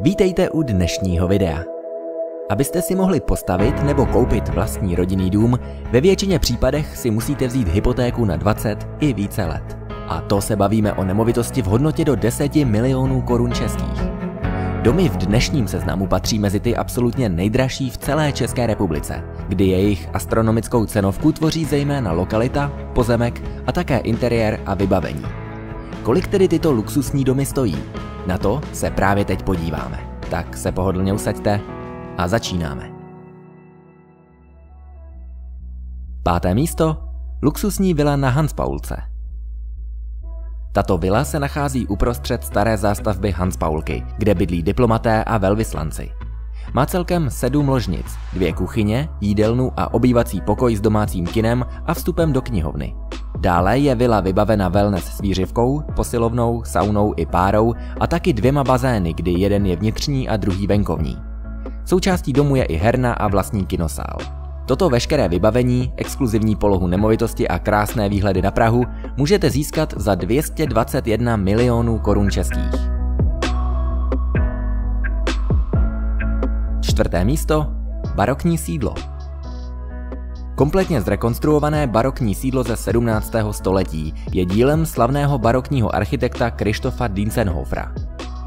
Vítejte u dnešního videa. Abyste si mohli postavit nebo koupit vlastní rodinný dům, ve většině případech si musíte vzít hypotéku na 20 i více let. A to se bavíme o nemovitosti v hodnotě do 10 milionů korun českých. Domy v dnešním seznamu patří mezi ty absolutně nejdražší v celé České republice, kdy jejich astronomickou cenovku tvoří zejména lokalita, pozemek a také interiér a vybavení. Kolik tedy tyto luxusní domy stojí? Na to se právě teď podíváme. Tak se pohodlně usaďte a začínáme. Páté místo. Luxusní vila na Hanspaulce. Tato vila se nachází uprostřed staré zástavby Hanspaulky, kde bydlí diplomaté a velvyslanci. Má celkem sedm ložnic, dvě kuchyně, jídelnu a obývací pokoj s domácím kinem a vstupem do knihovny. Dále je vila vybavena wellness s výřivkou, posilovnou, saunou i párou a taky dvěma bazény, kdy jeden je vnitřní a druhý venkovní. Součástí domu je i herna a vlastní kinosál. Toto veškeré vybavení, exkluzivní polohu nemovitosti a krásné výhledy na Prahu můžete získat za 221 milionů korun českých. Čtvrté místo. Barokní sídlo. Kompletně zrekonstruované barokní sídlo ze 17. století je dílem slavného barokního architekta Krištofa Dinsenhofera.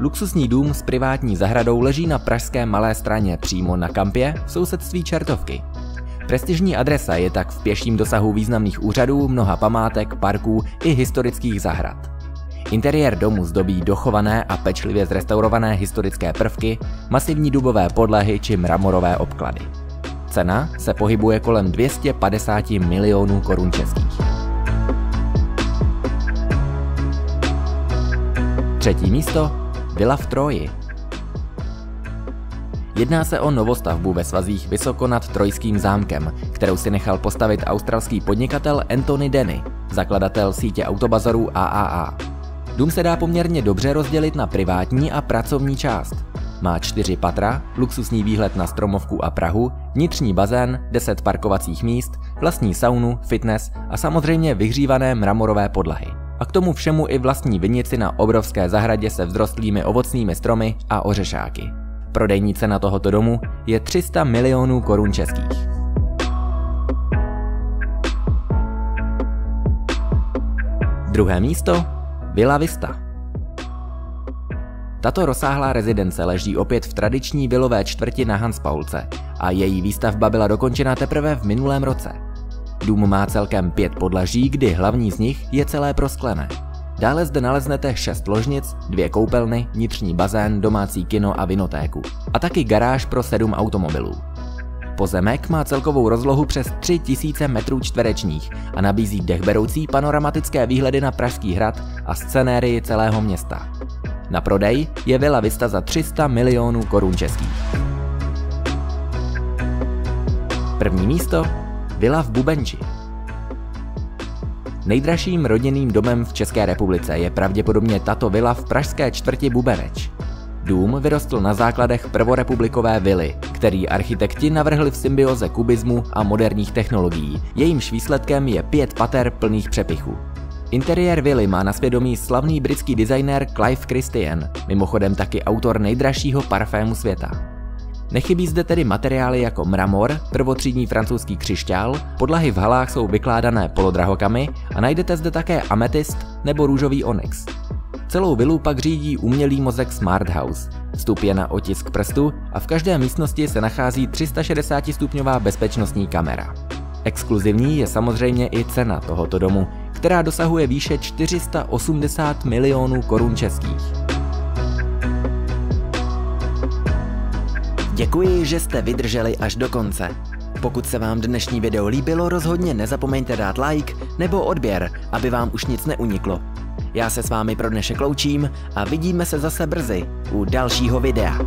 Luxusní dům s privátní zahradou leží na pražské Malé straně přímo na kampě v sousedství Čertovky. Prestižní adresa je tak v pěším dosahu významných úřadů, mnoha památek, parků i historických zahrad. Interiér domu zdobí dochované a pečlivě zrestaurované historické prvky, masivní dubové podlahy či mramorové obklady. Cena se pohybuje kolem 250 milionů korun českých. Třetí místo Vila v Troji. Jedná se o novostavbu ve svazích vysoko nad Trojským zámkem, kterou si nechal postavit australský podnikatel Anthony Denny, zakladatel sítě autobazorů AAA. Dům se dá poměrně dobře rozdělit na privátní a pracovní část. Má čtyři patra, luxusní výhled na Stromovku a Prahu, vnitřní bazén, 10 parkovacích míst, vlastní saunu, fitness a samozřejmě vyhřívané mramorové podlahy. A k tomu všemu i vlastní vinici na obrovské zahradě se vzrostlými ovocnými stromy a ořešáky. Prodejní cena tohoto domu je 300 milionů korun českých. Druhé místo Villa Vista. Tato rozsáhlá rezidence leží opět v tradiční vilové čtvrti na Hanspaulce a její výstavba byla dokončena teprve v minulém roce. Dům má celkem pět podlaží, kdy hlavní z nich je celé prosklené. Dále zde naleznete šest ložnic, dvě koupelny, vnitřní bazén, domácí kino a vinotéku. A taky garáž pro sedm automobilů. Pozemek má celkovou rozlohu přes 3000 metrů čtverečních a nabízí dechberoucí panoramatické výhledy na Pražský hrad a scenérii celého města. Na prodej je Villa Vista za 300 milionů korun českých. První místo Villa v Bubenči. Nejdražším rodinným domem v České republice je pravděpodobně tato vila v pražské čtvrti Bubeneč. Dům vyrostl na základech prvorepublikové vily, který architekti navrhli v symbioze kubismu a moderních technologií. Jejímž výsledkem je pět pater plných přepichů. Interiér vily má na svědomí slavný britský designér Clive Christian, mimochodem taky autor nejdražšího parfému světa. Nechybí zde tedy materiály jako mramor, prvotřídní francouzský křišťál, podlahy v halách jsou vykládané polodrahokamy a najdete zde také ametist nebo růžový onyx. Celou vilu pak řídí umělý mozek Smart House. Vstup je na otisk prstu a v každé místnosti se nachází 360 stupňová bezpečnostní kamera. Exkluzivní je samozřejmě i cena tohoto domu, která dosahuje výše 480 milionů korun českých. Děkuji, že jste vydrželi až do konce. Pokud se vám dnešní video líbilo, rozhodně nezapomeňte dát like nebo odběr, aby vám už nic neuniklo. Já se s vámi pro dnešek loučím a vidíme se zase brzy u dalšího videa.